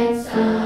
it's on.